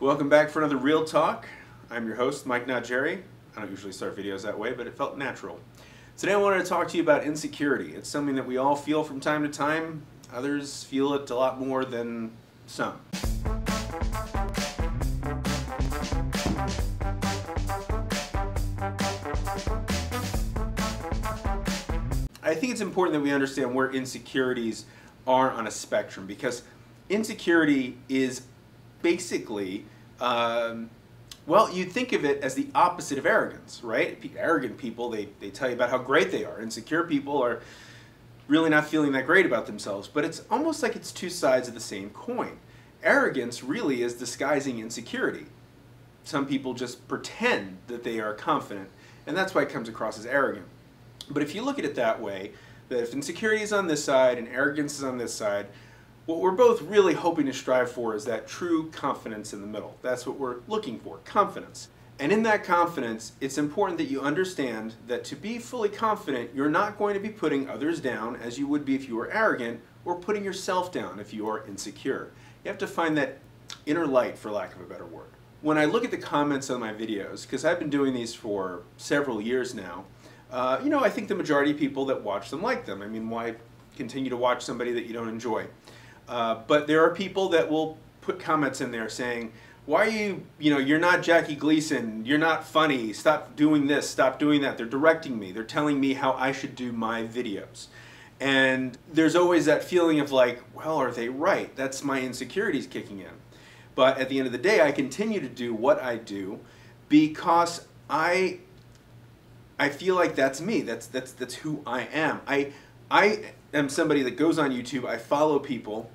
Welcome back for another Real Talk. I'm your host, Mike Not Jerry. I don't usually start videos that way, but it felt natural. Today I wanted to talk to you about insecurity. It's something that we all feel from time to time. Others feel it a lot more than some. I think it's important that we understand where insecurities are on a spectrum because insecurity is basically, um, well, you think of it as the opposite of arrogance, right? Arrogant people, they, they tell you about how great they are. Insecure people are really not feeling that great about themselves, but it's almost like it's two sides of the same coin. Arrogance really is disguising insecurity. Some people just pretend that they are confident, and that's why it comes across as arrogant. But if you look at it that way, that if insecurity is on this side and arrogance is on this side, what we're both really hoping to strive for is that true confidence in the middle. That's what we're looking for, confidence. And in that confidence, it's important that you understand that to be fully confident, you're not going to be putting others down as you would be if you were arrogant or putting yourself down if you are insecure. You have to find that inner light, for lack of a better word. When I look at the comments on my videos, because I've been doing these for several years now, uh, you know, I think the majority of people that watch them like them. I mean, why continue to watch somebody that you don't enjoy? Uh, but there are people that will put comments in there saying, why are you, you know, you're not Jackie Gleason, you're not funny, stop doing this, stop doing that. They're directing me, they're telling me how I should do my videos. And there's always that feeling of like, well, are they right? That's my insecurities kicking in. But at the end of the day, I continue to do what I do because I I feel like that's me. That's that's that's who I am. I I am somebody that goes on YouTube. I follow people,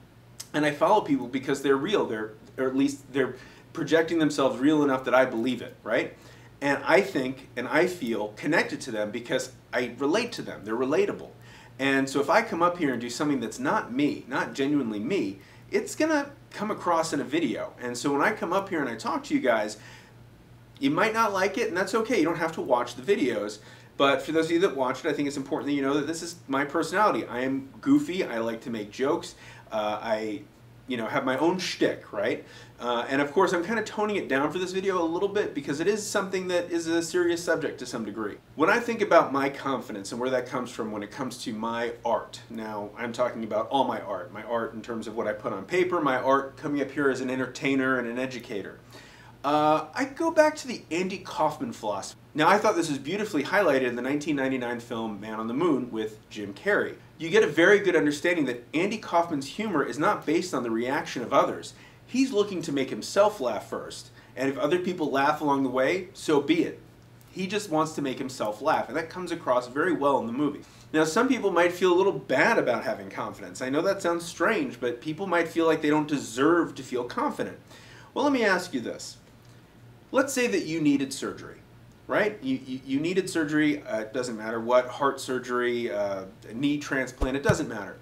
and I follow people because they're real. They're or at least they're projecting themselves real enough that I believe it, right? And I think and I feel connected to them because I relate to them. They're relatable. And so if I come up here and do something that's not me, not genuinely me, it's gonna come across in a video. And so when I come up here and I talk to you guys, you might not like it, and that's okay. You don't have to watch the videos. But for those of you that watch it, I think it's important that you know that this is my personality. I am goofy. I like to make jokes. Uh, I, you know, have my own shtick, right? Uh, and of course, I'm kind of toning it down for this video a little bit because it is something that is a serious subject to some degree. When I think about my confidence and where that comes from when it comes to my art, now I'm talking about all my art, my art in terms of what I put on paper, my art coming up here as an entertainer and an educator. Uh, I go back to the Andy Kaufman philosophy. Now, I thought this was beautifully highlighted in the 1999 film Man on the Moon with Jim Carrey. You get a very good understanding that Andy Kaufman's humor is not based on the reaction of others. He's looking to make himself laugh first, and if other people laugh along the way, so be it. He just wants to make himself laugh, and that comes across very well in the movie. Now, some people might feel a little bad about having confidence. I know that sounds strange, but people might feel like they don't deserve to feel confident. Well, let me ask you this let's say that you needed surgery, right? You, you, you needed surgery, uh, it doesn't matter what, heart surgery, uh, knee transplant, it doesn't matter.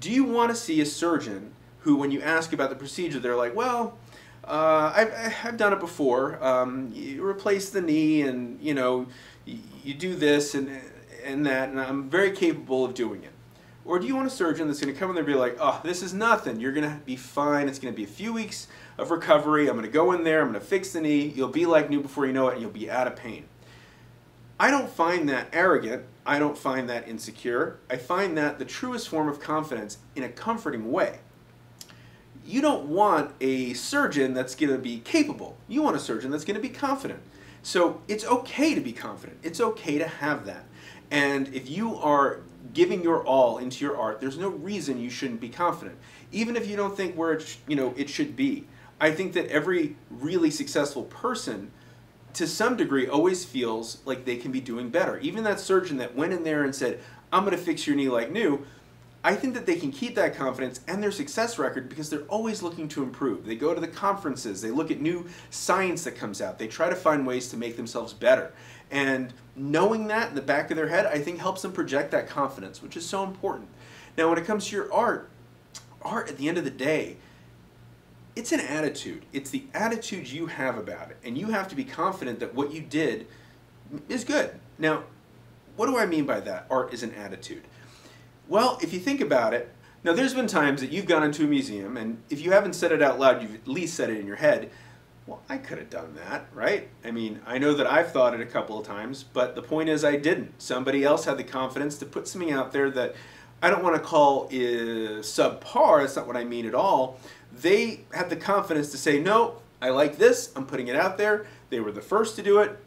Do you want to see a surgeon who, when you ask about the procedure, they're like, well, uh, I've, I've done it before. Um, you replace the knee and, you know, you, you do this and, and that, and I'm very capable of doing it. Or do you want a surgeon that's going to come in there and be like, oh, this is nothing. You're going to be fine. It's going to be a few weeks of recovery. I'm going to go in there, I'm going to fix the knee, you'll be like new before you know it, and you'll be out of pain. I don't find that arrogant. I don't find that insecure. I find that the truest form of confidence in a comforting way. You don't want a surgeon that's going to be capable. You want a surgeon that's going to be confident. So it's okay to be confident. It's okay to have that. And if you are giving your all into your art, there's no reason you shouldn't be confident. Even if you don't think where it, you know, it should be. I think that every really successful person to some degree always feels like they can be doing better. Even that surgeon that went in there and said, I'm going to fix your knee like new, I think that they can keep that confidence and their success record because they're always looking to improve. They go to the conferences, they look at new science that comes out, they try to find ways to make themselves better. And knowing that in the back of their head, I think helps them project that confidence, which is so important. Now, when it comes to your art, art at the end of the day, it's an attitude. It's the attitude you have about it. And you have to be confident that what you did is good. Now, what do I mean by that? Art is an attitude. Well, if you think about it, now there's been times that you've gone into a museum and if you haven't said it out loud, you've at least said it in your head. Well, I could have done that, right? I mean, I know that I've thought it a couple of times, but the point is I didn't. Somebody else had the confidence to put something out there that I don't want to call is subpar, that's not what I mean at all. They had the confidence to say, no, I like this, I'm putting it out there. They were the first to do it,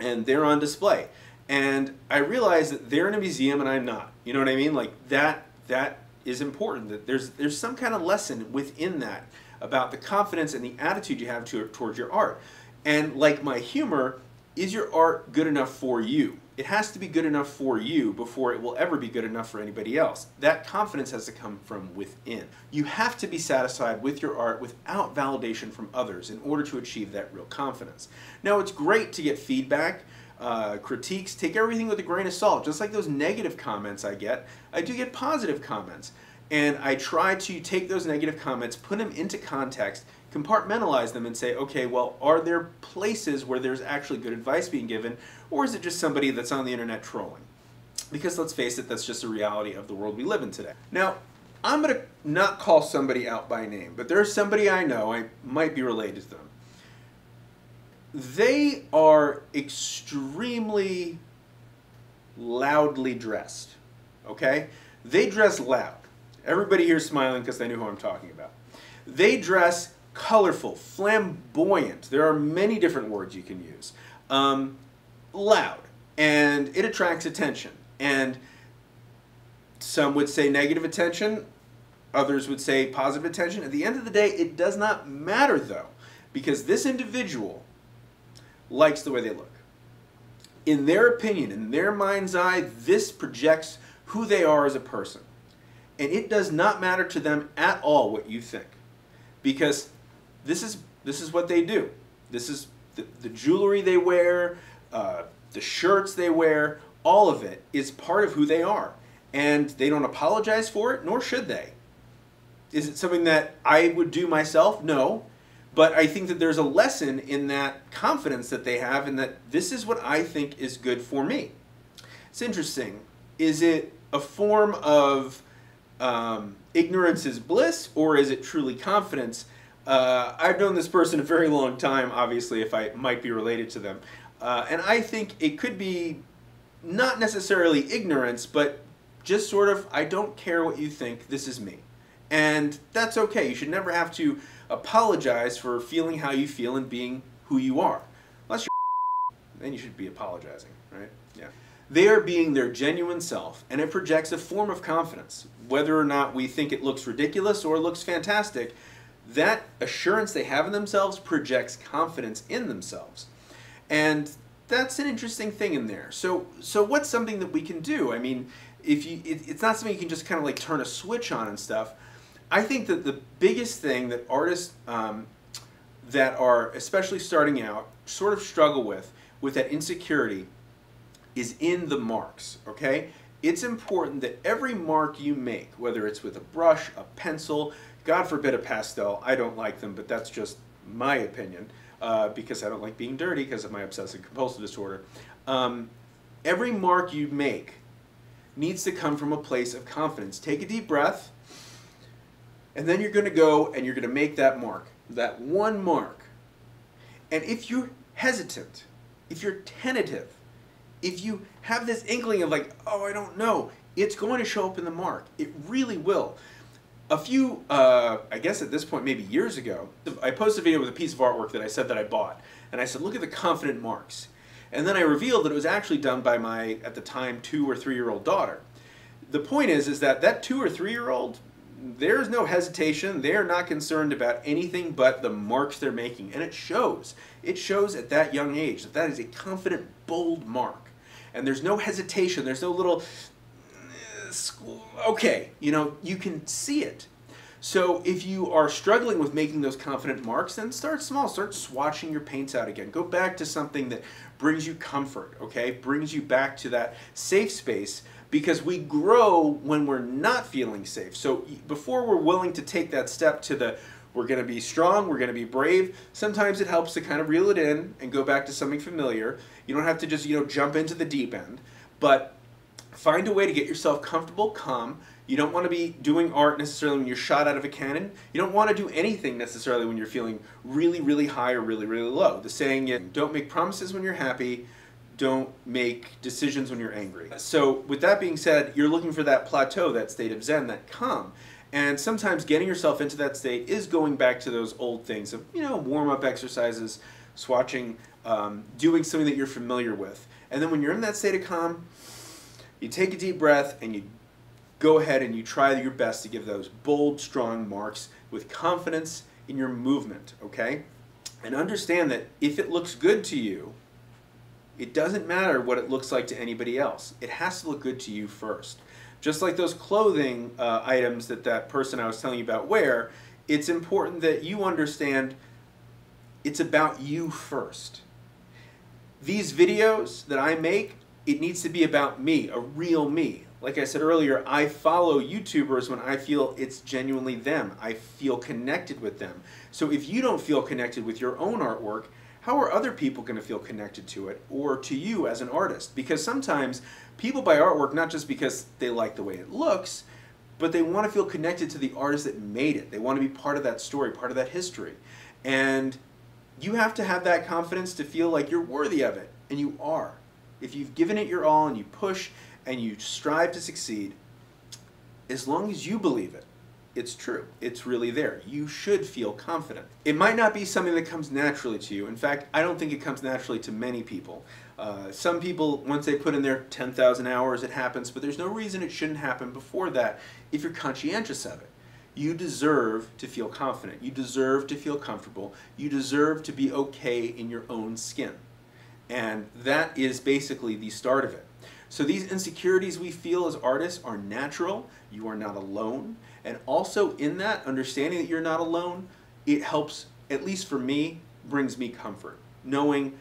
and they're on display. And I realize that they're in a museum and I'm not. You know what I mean? Like that that is important. That there's there's some kind of lesson within that about the confidence and the attitude you have to, towards your art. And like my humor, is your art good enough for you? It has to be good enough for you before it will ever be good enough for anybody else. That confidence has to come from within. You have to be satisfied with your art without validation from others in order to achieve that real confidence. Now, it's great to get feedback. Uh, critiques, take everything with a grain of salt. Just like those negative comments I get, I do get positive comments. And I try to take those negative comments, put them into context, compartmentalize them and say, okay, well, are there places where there's actually good advice being given, or is it just somebody that's on the internet trolling? Because let's face it, that's just a reality of the world we live in today. Now, I'm going to not call somebody out by name, but there's somebody I know, I might be related to them. They are extremely loudly dressed, okay? They dress loud. Everybody here smiling because they knew who I'm talking about. They dress colorful, flamboyant. There are many different words you can use. Um, loud, and it attracts attention. And some would say negative attention, others would say positive attention. At the end of the day, it does not matter though, because this individual likes the way they look. In their opinion, in their mind's eye, this projects who they are as a person. And it does not matter to them at all what you think. Because this is, this is what they do. This is the, the jewelry they wear, uh, the shirts they wear, all of it is part of who they are. And they don't apologize for it, nor should they. Is it something that I would do myself? No. But I think that there's a lesson in that confidence that they have and that this is what I think is good for me. It's interesting. Is it a form of um, ignorance is bliss, or is it truly confidence? Uh, I've known this person a very long time, obviously, if I might be related to them. Uh, and I think it could be not necessarily ignorance, but just sort of, I don't care what you think, this is me. And that's okay. You should never have to apologize for feeling how you feel and being who you are. Unless you're then you should be apologizing, right? Yeah. They are being their genuine self, and it projects a form of confidence. Whether or not we think it looks ridiculous or looks fantastic, that assurance they have in themselves projects confidence in themselves. And that's an interesting thing in there. So, so what's something that we can do? I mean, if you, it, it's not something you can just kind of like turn a switch on and stuff. I think that the biggest thing that artists um, that are especially starting out sort of struggle with, with that insecurity, is in the marks, okay? It's important that every mark you make, whether it's with a brush, a pencil, God forbid a pastel, I don't like them, but that's just my opinion, uh, because I don't like being dirty because of my obsessive compulsive disorder. Um, every mark you make needs to come from a place of confidence. Take a deep breath, and then you're going to go and you're going to make that mark, that one mark. And if you're hesitant, if you're tentative, if you have this inkling of like, oh, I don't know, it's going to show up in the mark. It really will. A few, uh, I guess at this point, maybe years ago, I posted a video with a piece of artwork that I said that I bought. And I said, look at the confident marks. And then I revealed that it was actually done by my, at the time, two or three year old daughter. The point is, is that that two or three year old, there's no hesitation. They're not concerned about anything but the marks they're making. And it shows. It shows at that young age that that is a confident, bold mark and there's no hesitation. There's no little, uh, okay, you know, you can see it. So if you are struggling with making those confident marks, then start small. Start swatching your paints out again. Go back to something that brings you comfort, okay? Brings you back to that safe space because we grow when we're not feeling safe. So before we're willing to take that step to the we're going to be strong, we're going to be brave. Sometimes it helps to kind of reel it in and go back to something familiar. You don't have to just, you know, jump into the deep end, but find a way to get yourself comfortable, calm. You don't want to be doing art necessarily when you're shot out of a cannon. You don't want to do anything necessarily when you're feeling really, really high or really, really low. The saying is don't make promises when you're happy, don't make decisions when you're angry. So, with that being said, you're looking for that plateau, that state of Zen, that calm. And sometimes getting yourself into that state is going back to those old things of, you know, warm up exercises, swatching, um, doing something that you're familiar with. And then when you're in that state of calm, you take a deep breath and you go ahead and you try your best to give those bold, strong marks with confidence in your movement, okay? And understand that if it looks good to you, it doesn't matter what it looks like to anybody else. It has to look good to you first. Just like those clothing uh, items that that person I was telling you about wear, it's important that you understand it's about you first. These videos that I make, it needs to be about me, a real me. Like I said earlier, I follow YouTubers when I feel it's genuinely them. I feel connected with them. So if you don't feel connected with your own artwork, how are other people going to feel connected to it or to you as an artist? Because sometimes people buy artwork not just because they like the way it looks, but they want to feel connected to the artist that made it. They want to be part of that story, part of that history. And you have to have that confidence to feel like you're worthy of it, and you are. If you've given it your all and you push and you strive to succeed, as long as you believe it, it's true. It's really there. You should feel confident. It might not be something that comes naturally to you. In fact, I don't think it comes naturally to many people. Uh, some people, once they put in their 10,000 hours, it happens, but there's no reason it shouldn't happen before that if you're conscientious of it. You deserve to feel confident. You deserve to feel comfortable. You deserve to be okay in your own skin. And that is basically the start of it. So these insecurities we feel as artists are natural. You are not alone. And also in that, understanding that you're not alone, it helps, at least for me, brings me comfort. Knowing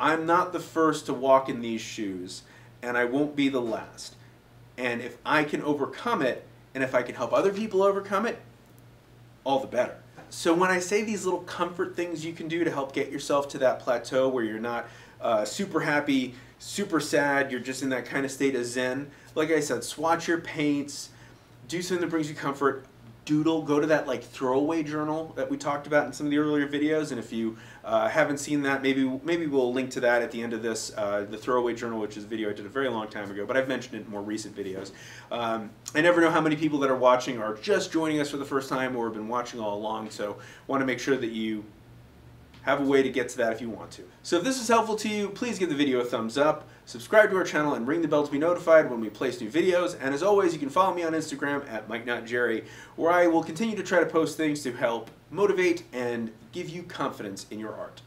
I'm not the first to walk in these shoes, and I won't be the last. And if I can overcome it, and if I can help other people overcome it, all the better. So when I say these little comfort things you can do to help get yourself to that plateau where you're not uh, super happy, super sad, you're just in that kind of state of zen, like I said, swatch your paints, do something that brings you comfort, doodle, go to that like throwaway journal that we talked about in some of the earlier videos. And if you uh, haven't seen that, maybe maybe we'll link to that at the end of this, uh, the throwaway journal, which is a video I did a very long time ago, but I've mentioned it in more recent videos. Um, I never know how many people that are watching are just joining us for the first time or have been watching all along, so want to make sure that you have a way to get to that if you want to. So if this is helpful to you, please give the video a thumbs up, subscribe to our channel, and ring the bell to be notified when we place new videos. And as always, you can follow me on Instagram at MikeNotJerry, where I will continue to try to post things to help motivate and give you confidence in your art.